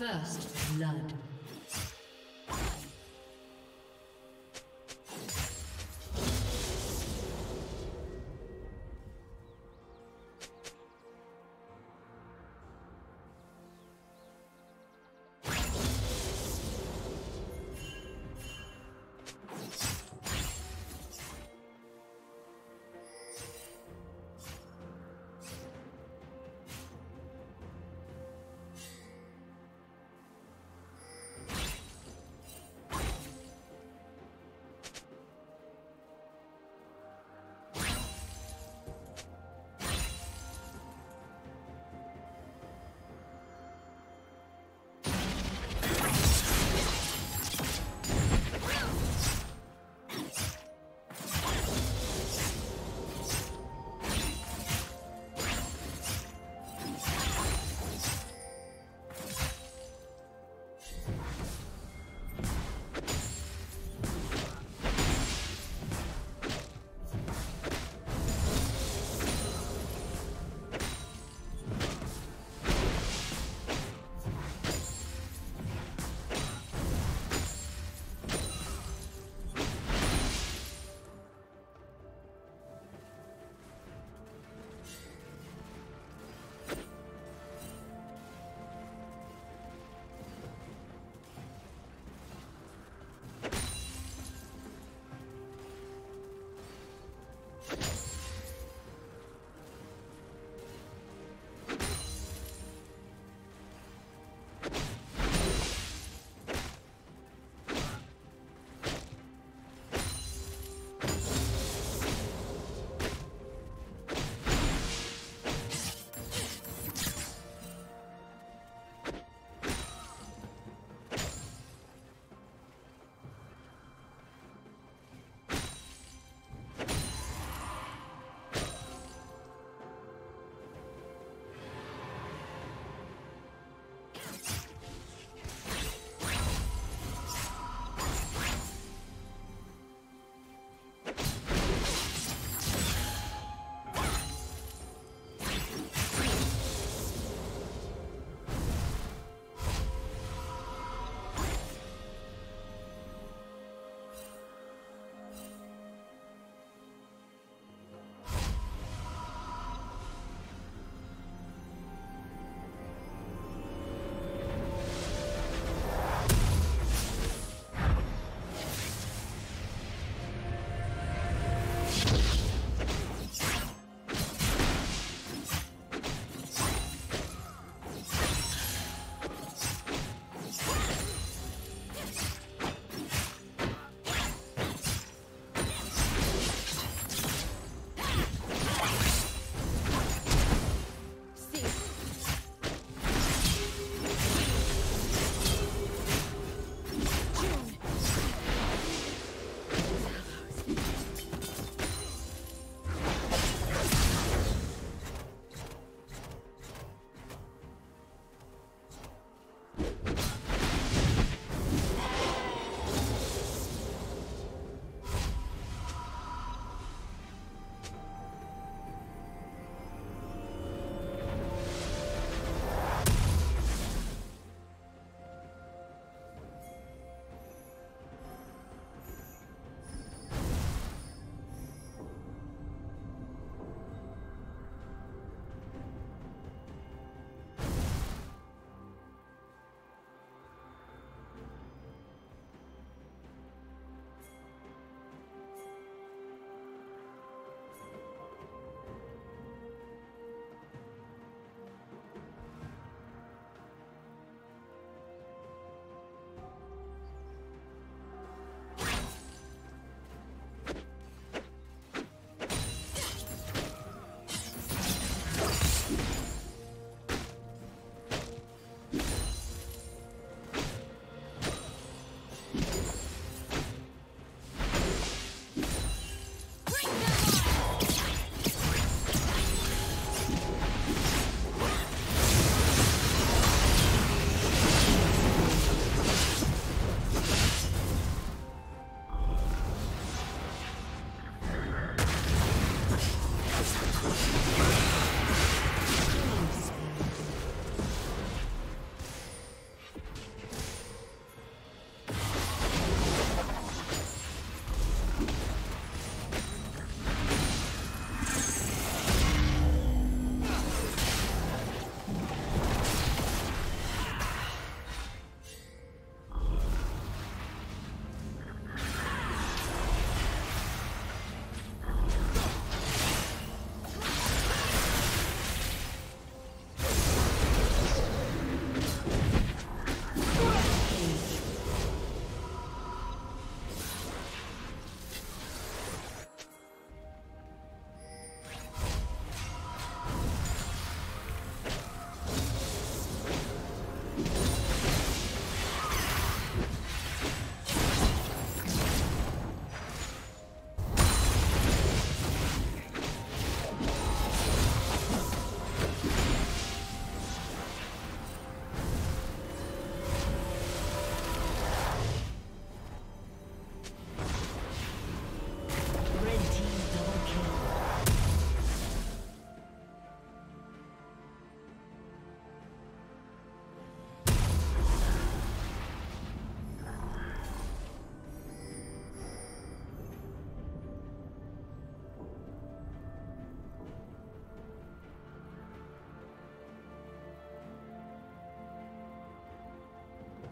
First blood.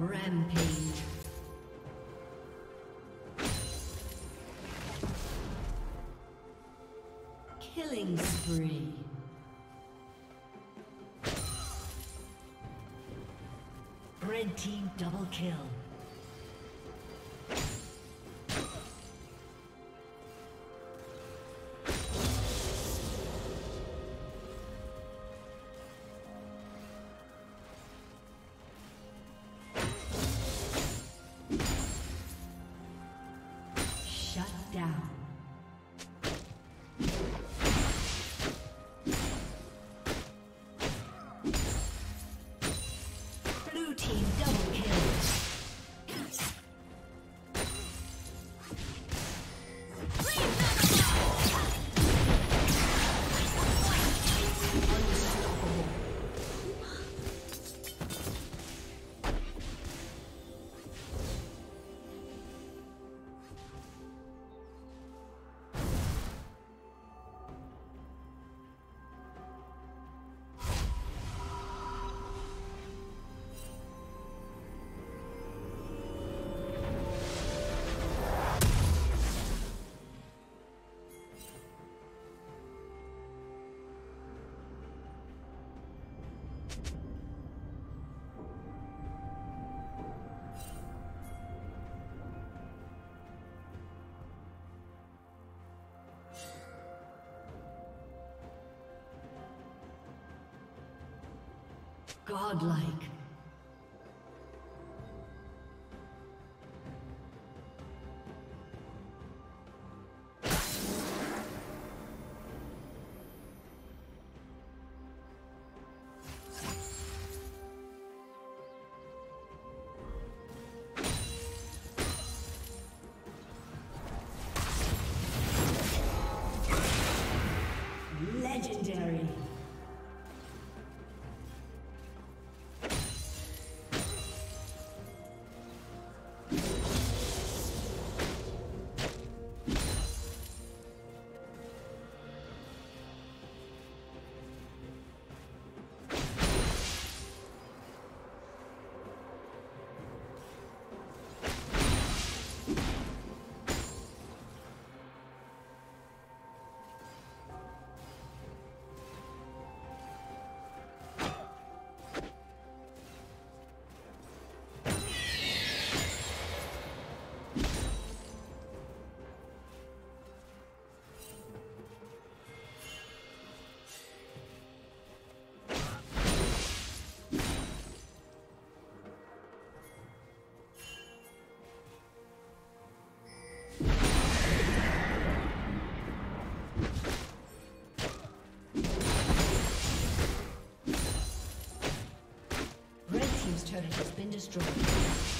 Rampage. Killing spree. Red team double kill. Godlike. Destroyed.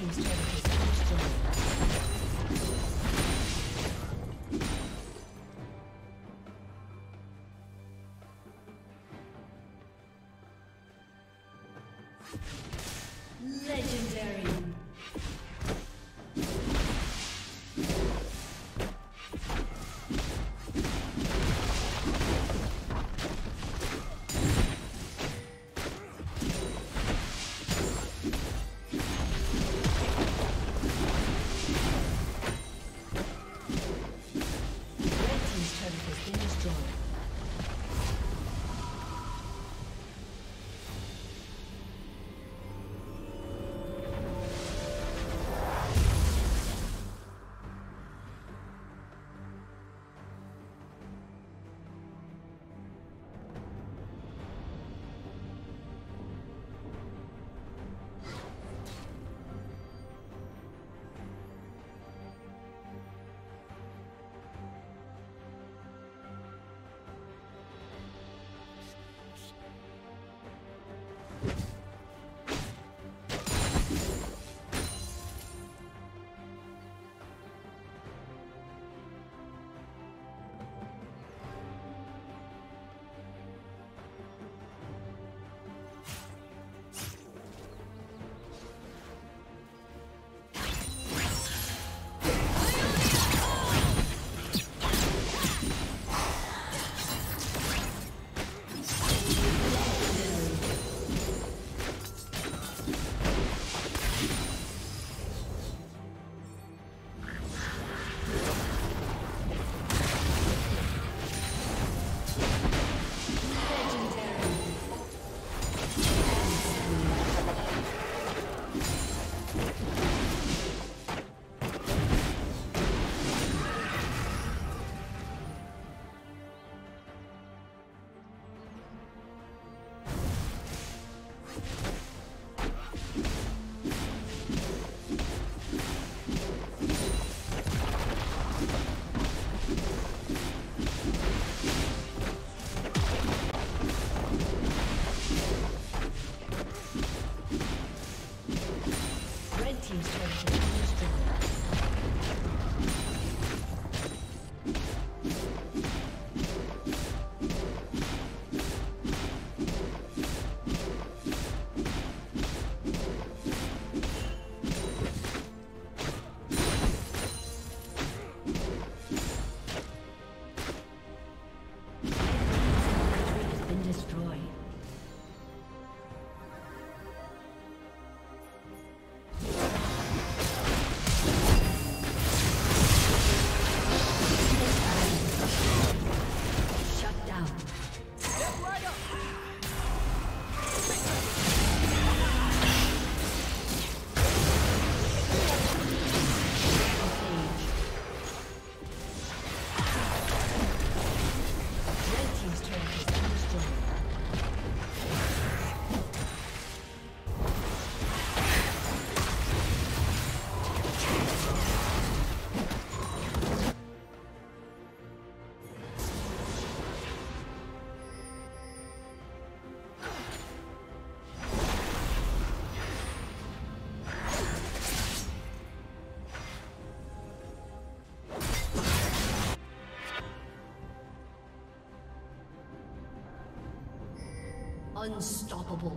Team's turret Unstoppable.